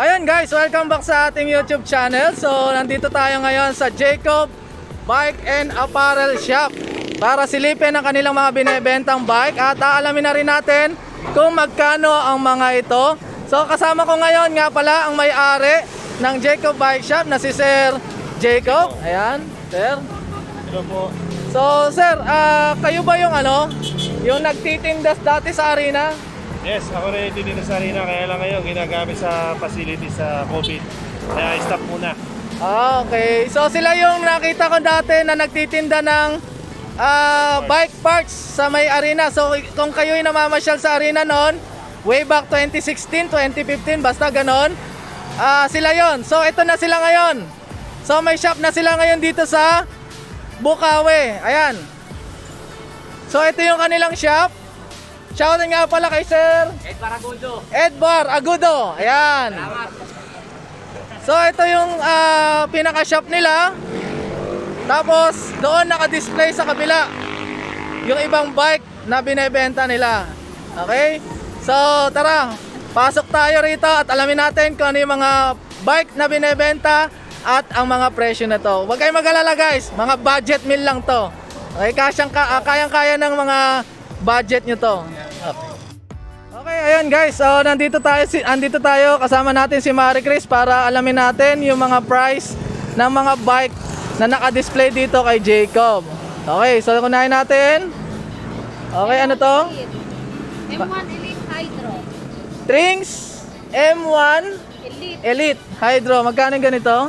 Ayun guys, welcome back sa ating YouTube channel. So, nandito tayo ngayon sa Jacob Bike and Apparel Shop para silipin ang kanilang mga binebentang bike at aalamin na rin natin kung magkano ang mga ito. So, kasama ko ngayon nga pala ang may-ari ng Jacob Bike Shop na si Sir Jacob. Ayan, Sir. Hello po. So, Sir, ah, kayo ba yung ano, yung nagtitindas dati sa arena? Yes, ako rin dito sa arena kaya lang ngayon ginagamit sa facility sa COVID. Kaya stop muna. Ah, okay. So sila yung nakita ko dati na nagtitinda ng ah, bike parts sa may arena. So kung kayo'y namamasyal sa arena noon, way back 2016, 2015, basta ganon, ah, sila yon. So ito na sila ngayon. So may shop na sila ngayon dito sa Bukawi. Ayan. So ito yung kanilang shop. Shoutout nga pala kay Sir Edward Agudo. Edbar Agudo. Ayan. So ito yung ah, pinaka-shop nila. Tapos doon naka-display sa kabila yung ibang bike na binebenta nila. Okay? So tara, pasok tayo rito at alamin natin kung ano yung mga bike na binebenta at ang mga presyo na to. Huwag kayong mag-alala guys, mga budget meal lang to. Okay, kasyang ka, ah, kayang-kaya ng mga budget nyo to. Okay, ayan guys. So nandito tayo si andito tayo kasama natin si Marie Chris para alamin natin yung mga price ng mga bike na naka-display dito kay Jacob. Okay, so kunahin natin. Okay, ano to? M1 Elite Hydro. Trings M1 Elite Elite Hydro. Magkano ganito?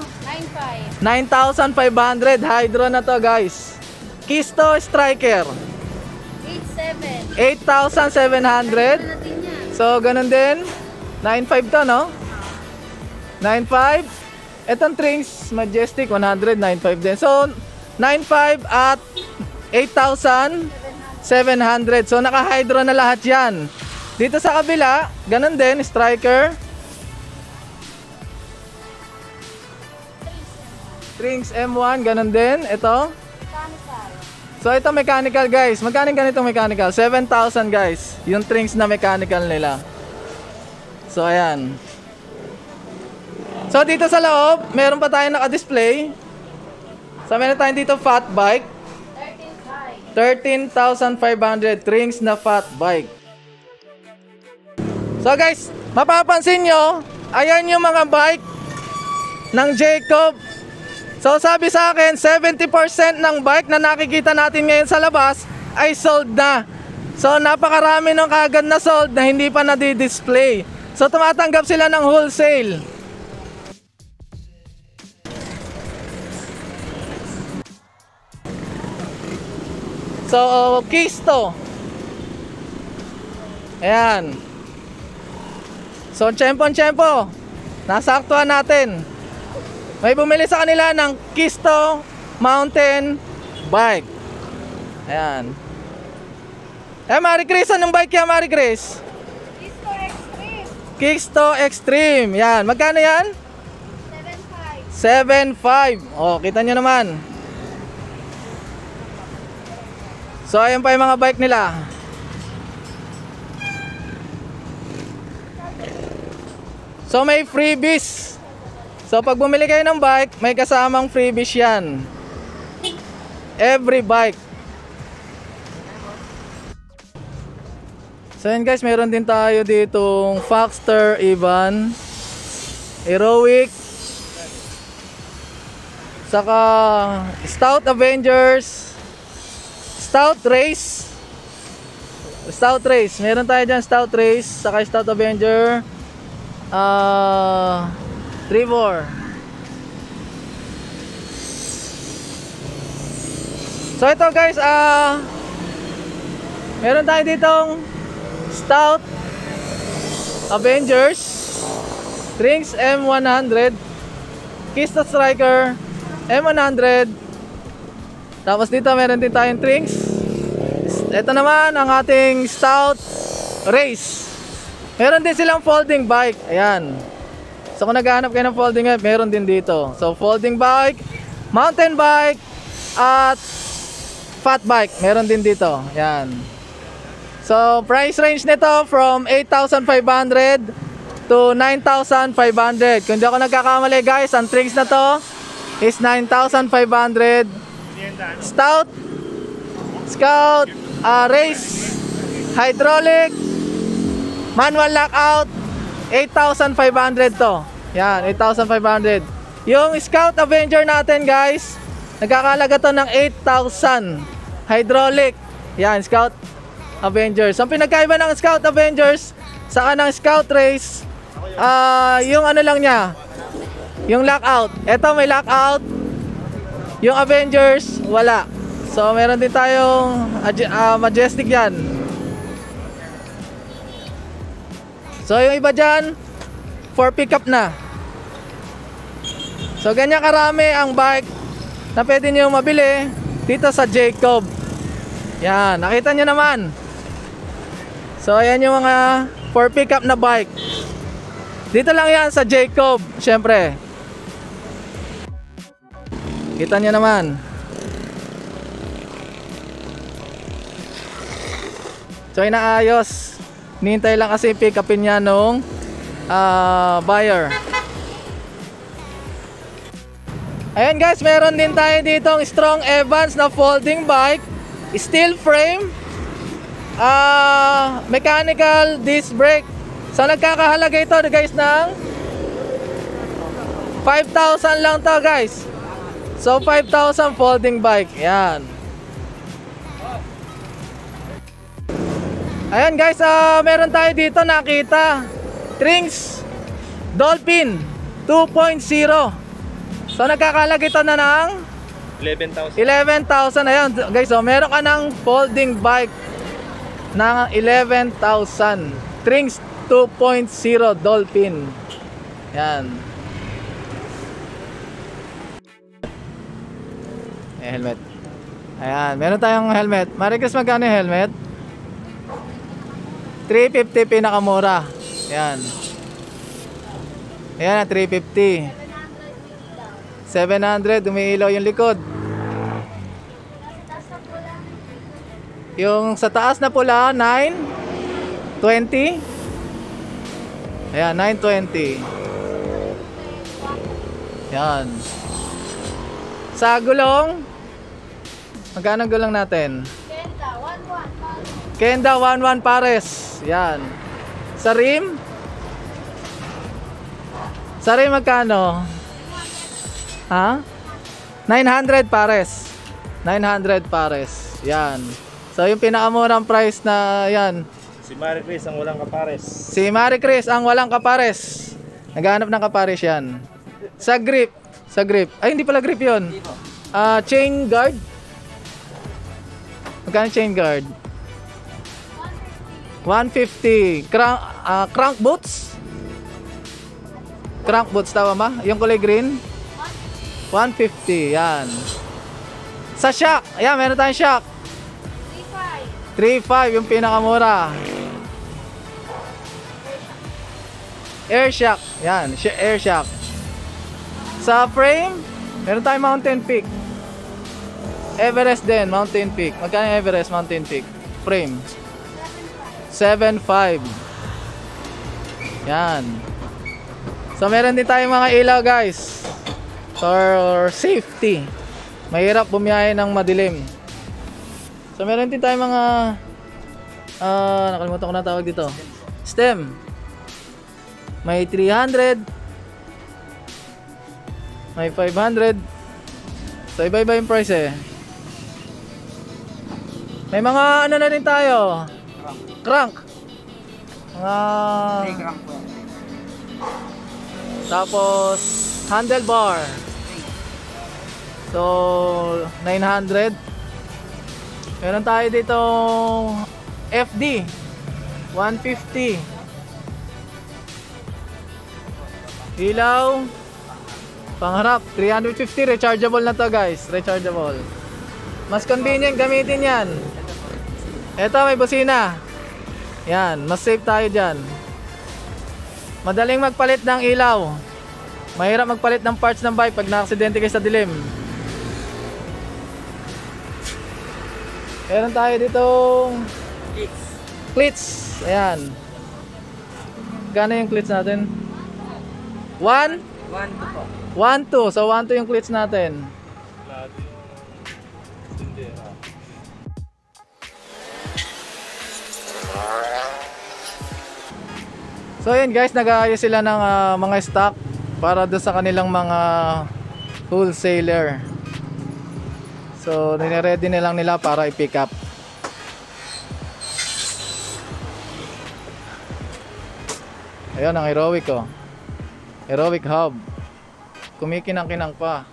95. 9,500 Hydro na to, guys. Kisto Striker 87. 8,700. natin yan. So, ganun din. 9.5 to, no? 9.5. Itong Trings Majestic 100, 9.5 din. So, 9.5 at 8,700. So, naka-hydro na lahat yan. Dito sa kabila, ganun din, Striker. Trings M1, ganun din. Ito. So ito mechanical guys. Magkano ganitong mechanical? 7,000 guys. Yung trings na mechanical nila. So ayan. So dito sa loob, meron pa tayong naka-display. So meron tayong dito fat bike. 13 13,500 trings na fat bike. So guys, mapapansin nyo, ayan yung mga bike ng Jacob. So sabi sa akin, 70% ng bike na nakikita natin ngayon sa labas ay sold na. So napakarami ng kagad na sold na hindi pa nadi-display. So tumatanggap sila ng wholesale. So, case to. Ayan. So, tsempo-tsempo. Nasaktuhan natin. May bumili sa kanila ng Kisto Mountain Bike. Ayan. Eh, Marie Chris, anong bike yan, Marie Chris? Disco Extreme. Kisto Extreme. Yan. Magkano yan? 75. 7.5. Oh, kita nyo naman. So, ayan pa yung mga bike nila. So, may freebies. So, pag bumili kayo ng bike, may kasamang freebies yan. Every bike. So, yun guys, meron din tayo ditong Foxter Ivan, Heroic, Saka Stout Avengers, Stout Race, Stout Race. Meron tayo dyan Stout Race, saka Stout Avenger, ah, Trevor. So ito guys, ah, meron tayo ditong Stout Avengers, Rings M100, Kista Striker, M100. Tapos dito meron din tayong Trinks. Ito naman ang ating Stout Race. Meron din silang folding bike. Ayan. So kung naghahanap kayo ng folding bike, meron din dito. So folding bike, mountain bike, at fat bike. Meron din dito. Ayan. So price range nito from 8,500 to 9,500. Kung di ako nagkakamali guys, ang Trinks na to is 9,500. Stout, Scout, uh, Race, Hydraulic, Manual Lockout, 8,500 to. Yan, 8,500. Yung Scout Avenger natin guys, nagkakalaga to ng 8,000. Hydraulic. Yan, Scout Avengers. Ang pinagkaiba ng Scout Avengers sa kanang Scout Race, ah yung ano lang niya, yung lockout. Ito may lockout. Yung Avengers, wala. So, meron din tayong ah, Majestic yan. So, yung iba dyan, for pickup na. So, ganyan karami ang bike na pwede nyo mabili dito sa Jacob. Yan, nakita nyo naman. So, ayan yung mga for pickup na bike. Dito lang yan sa Jacob, syempre. Kita nyo naman. So inaayos. Nihintay lang kasi pick upin niya nung ah, buyer. Ayan guys, meron din tayo ditong Strong Evans na folding bike. Steel frame. ah mechanical disc brake. So nagkakahalaga ito guys ng 5,000 lang to guys. So 5,000 folding bike. Yan. Ayan guys, ah meron tayo dito nakita. Trinks Dolphin 2.0. So nagkakalaga ito na ng 11,000. 11,000. Ayan guys, so meron ka ng folding bike ng 11,000. Trinks 2.0 Dolphin. Yan. Eh, helmet. Ayan, meron tayong helmet. Marikas magkano yung helmet? 350 pinakamura. Ayan. Ayan, 350. 700, umiilaw yung likod. Yung sa taas na pula, 920. Ayan, 920. Ayan. Sa gulong, magkano gulong natin? Kenta, 1-1. Kenda 11 pares. Yan. Sa rim? Sa rim magkano? Ha? 900 pares. 900 pares. Yan. So yung pinakamurang price na yan. Si Marie Chris ang walang kapares. Si Marie Chris ang walang kapares. Naghanap ng kapares yan. Sa grip. Sa grip. Ay hindi pala grip yun. Ah, chain guard. Magkano chain guard? 150. Crank, ah, crank boots? Crank boots tama ba? Yung kulay green? 150. Yan. Sa shock. Ayan, meron tayong shock. 3.5 yung pinakamura. Air shock. Yan, air shock. Sa frame, meron tayong Mountain Peak. Everest din, Mountain Peak. Magkano yung Everest, Mountain Peak? Frame. 7.5. Yan. So meron din tayong mga ilaw guys. For safety. Mahirap bumiyahe ng madilim. So meron din tayong mga ah nakalimutan ko na tawag dito. Stem. May 300. May 500. So iba-iba yung price eh. May mga ano na rin tayo. Crank. Mga Tapos handlebar. So 900. Meron tayo dito FD 150 Ilaw Pangharap, 350 rechargeable na to guys, rechargeable. Mas convenient gamitin yan. Ito may busina. Yan, mas safe tayo dyan. Madaling magpalit ng ilaw. Mahirap magpalit ng parts ng bike pag na-aksidente kayo sa dilim. Meron tayo ditong cleats. Ayan. Gano yung cleats natin? 1? 1, 2. So 1, 2 yung cleats natin. So yun guys, nag-aayos sila ng ah, mga stock para doon sa kanilang mga wholesaler. So nire-ready nilang nila para i-pick up. Ayun ang heroic oh. Heroic hub. Kumikinang-kinang pa.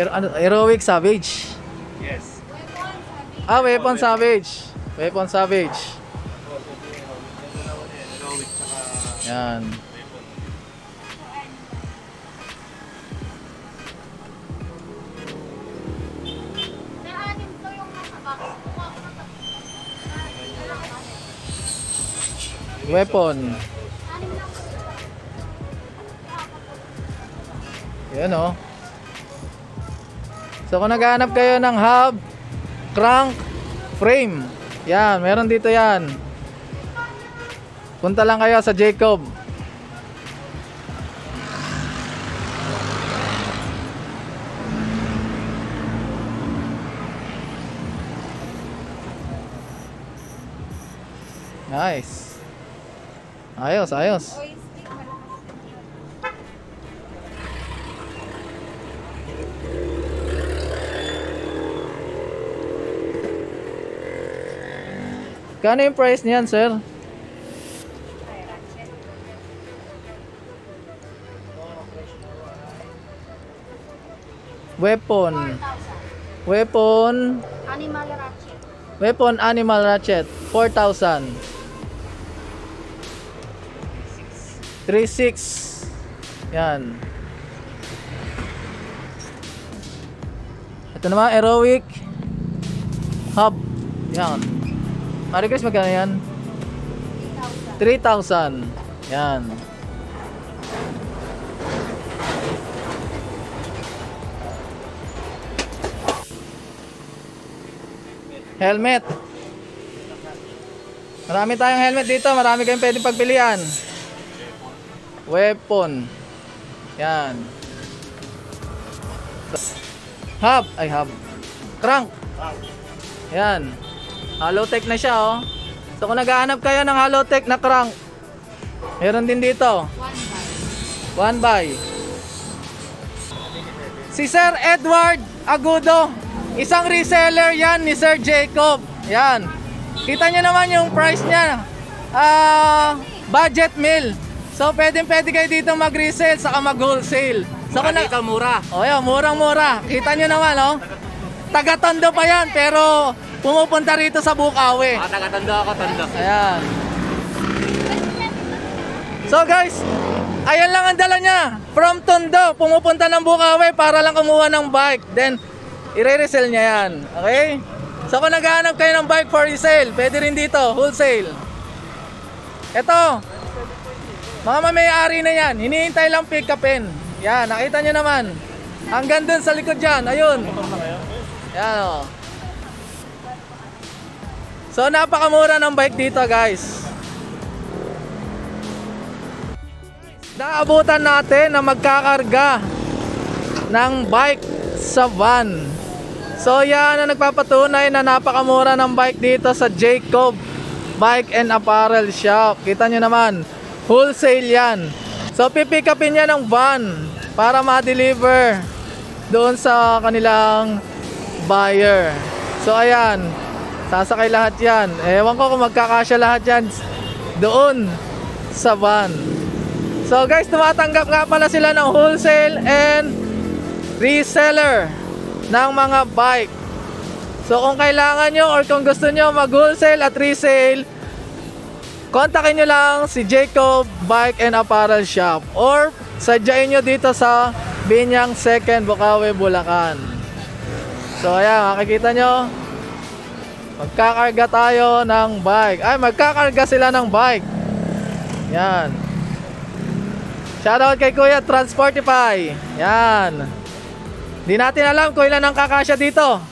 Hero- ano, heroic Savage. Yes. Ah, Weapon Savage. Weapon Savage. Yan. May anim to yung So kung naghahanap kayo ng hub, crank, frame. Yan, meron dito yan. Punta lang kayo sa Jacob. Nice. Ayos, ayos. Kano yung price niyan, sir? Weapon. 4,000. Weapon. Animal ratchet. Weapon animal ratchet. 4,000. 3,600. Yan. Ito naman, Heroic Hub. Yan. Mari Chris, magkano yan? 3,000. 3,000. Yan. Helmet. Marami tayong helmet dito. Marami kayong pwedeng pagpilian. Weapon. Yan. Hub. Ay, hub. Crank. Yan. Hollow tech na siya, oh. So kung naghahanap kayo ng hollow tech na crank, meron din dito. One by. One by. Si Sir Edward Agudo, isang reseller yan ni Sir Jacob. Yan. Kita nyo naman yung price niya. Ah, budget meal. So pwedeng pwede kayo dito mag-resell saka mag-wholesale. So kung na- mura. Oh, yun, murang-mura. Kita nyo naman, oh. Taga-tondo pa yan, pero pumupunta rito sa Bukawi. Ah, taga-tondo ako, tondo. Ayan. So guys, ayan lang ang dala niya. From Tondo, pumupunta ng Bukawi para lang kumuha ng bike. Then, i-resell niya yan. Okay? So kung naghahanap kayo ng bike for resale, pwede rin dito, wholesale. Ito, mga mamayari na yan. Hinihintay lang pick upin. Yan, nakita nyo naman. Hanggang dun sa likod dyan, ayun. Yan o. So napakamura ng bike dito guys. Naabutan natin na magkakarga ng bike sa van. So yan ang nagpapatunay na napakamura ng bike dito sa Jacob Bike and Apparel Shop. Kita nyo naman, wholesale yan. So pipick upin niya ng van para ma-deliver doon sa kanilang buyer. So ayan, sasakay lahat yan. Ewan ko kung magkakasya lahat yan doon sa van. So guys, tumatanggap nga pala sila ng wholesale and reseller ng mga bike. So kung kailangan nyo or kung gusto nyo mag-wholesale at resale, kontakin nyo lang si Jacob Bike and Apparel Shop or sadyain nyo dito sa Binyang 2nd Bukawi, Bulacan. So ayan, makikita nyo, magkakarga tayo ng bike. Ay, magkakarga sila ng bike. Yan. Shoutout kay Kuya Transportify. Yan. Di natin alam kung ilan ang kakasya dito.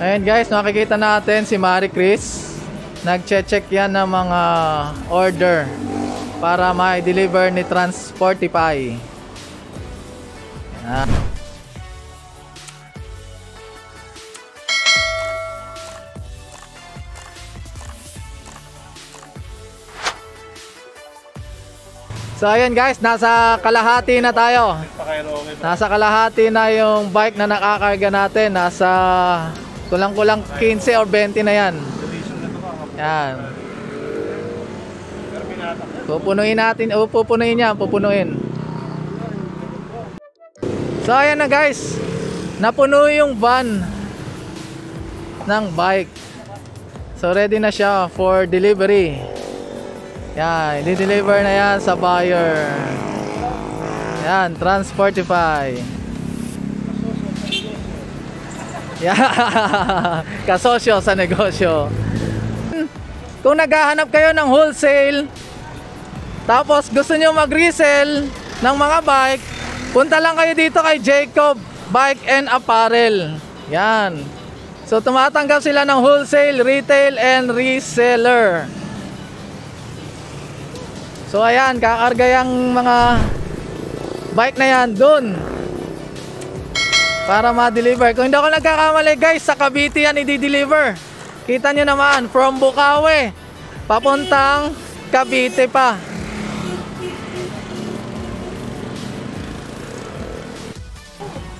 Ayan guys, nakikita natin si Marie Chris. Nagche-check yan ng mga order para ma-deliver ni Transportify. Yan. So ayan guys, nasa kalahati na tayo. Nasa kalahati na yung bike na nakakarga natin. Nasa kulang-kulang 15 or 20 na yan. Yan. Pupunuin natin. O, pupunuin yan. Pupunuin. So, ayan na guys. Napuno yung van ng bike. So, ready na siya for delivery. Yan. I-deliver na yan sa buyer. Yan. Transportify. Yan. Kasosyo sa negosyo. Kung naghahanap kayo ng wholesale, tapos gusto nyo mag-resell ng mga bike, punta lang kayo dito kay Jacob Bike and Apparel. Yan. So tumatanggap sila ng wholesale, retail, and reseller. So ayan, kakarga yung mga bike na yan dun para ma-deliver. Kung hindi ako nagkakamali guys, sa Cavite yan i-deliver. Kita nyo naman, from Bukawi, papuntang Cavite pa.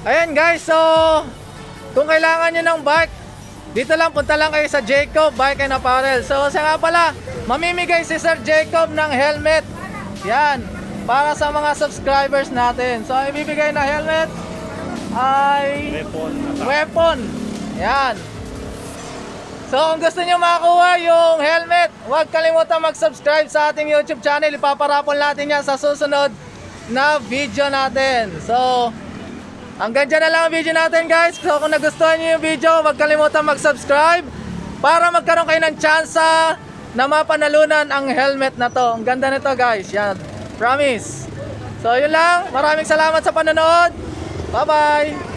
Ayan guys, so kung kailangan nyo ng bike, dito lang, punta lang kayo sa Jacob Bike and Apparel. So siya nga pala, mamimigay si Sir Jacob ng helmet. Yan, para sa mga subscribers natin. So ibibigay na helmet ay Weapon. weapon. Yan. So kung gusto nyo makakuha yung helmet, huwag kalimutan mag-subscribe sa ating YouTube channel. Ipaparapon natin yan sa susunod na video natin. So, hanggang dyan na lang ang video natin guys. So kung nagustuhan nyo yung video, huwag kalimutan mag-subscribe para magkaroon kayo ng tsansa na mapanalunan ang helmet na to. Ang ganda nito guys. Yan. Promise. So yun lang. Maraming salamat sa panonood. Bye-bye.